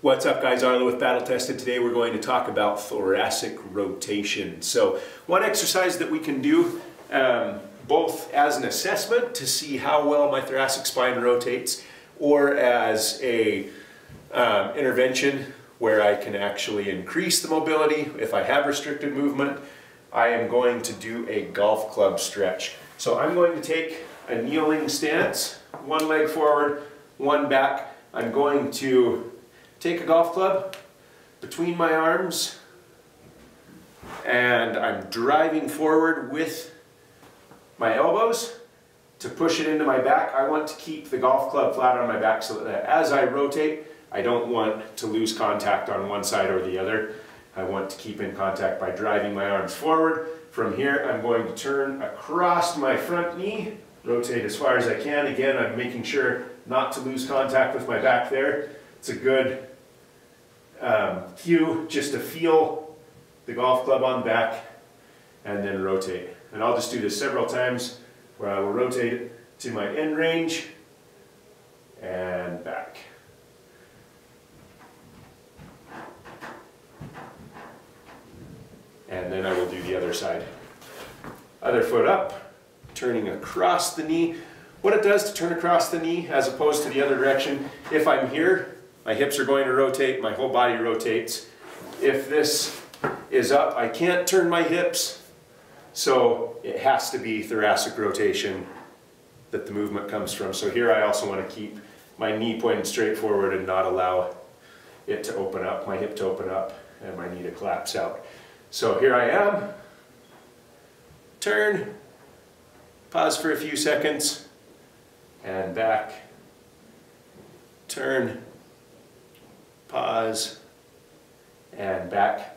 What's up guys, Arlo with Battle Tested. Today we're going to talk about thoracic rotation. So one exercise that we can do um, both as an assessment to see how well my thoracic spine rotates or as a um, intervention where I can actually increase the mobility if I have restricted movement. I am going to do a golf club stretch. So I'm going to take a kneeling stance, one leg forward, one back. I'm going to take a golf club between my arms and I'm driving forward with my elbows to push it into my back. I want to keep the golf club flat on my back so that as I rotate, I don't want to lose contact on one side or the other. I want to keep in contact by driving my arms forward. From here, I'm going to turn across my front knee, rotate as far as I can. Again, I'm making sure not to lose contact with my back there. It's a good cue just to feel the golf club on back and then rotate. And I'll just do this several times where I will rotate to my end range and back. And then I will do the other side. Other foot up, turning across the knee. What it does to turn across the knee as opposed to the other direction, if I'm here, my hips are going to rotate, my whole body rotates. If this is up, I can't turn my hips, so it has to be thoracic rotation that the movement comes from. So here I also want to keep my knee pointed straight forward and not allow it to open up, my hip to open up, and my knee to collapse out. So here I am, turn, pause for a few seconds, and back, turn, pause, and back.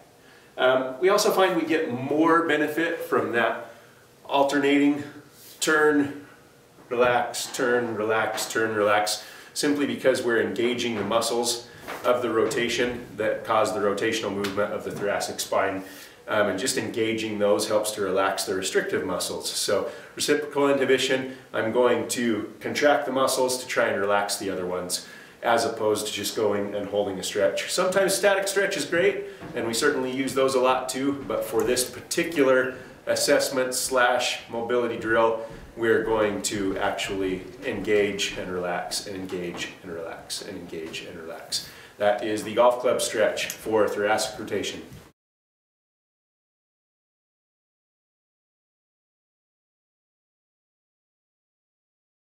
Um, we also find we get more benefit from that alternating turn, relax, turn, relax, turn, relax, simply because we're engaging the muscles of the rotation that cause the rotational movement of the thoracic spine. Um, and just engaging those helps to relax the restrictive muscles. So reciprocal inhibition, I'm going to contract the muscles to try and relax the other ones as opposed to just going and holding a stretch. Sometimes static stretch is great, and we certainly use those a lot too, but for this particular assessment slash mobility drill, we're going to actually engage and relax and engage and relax and engage and relax. That is the golf club stretch for thoracic rotation.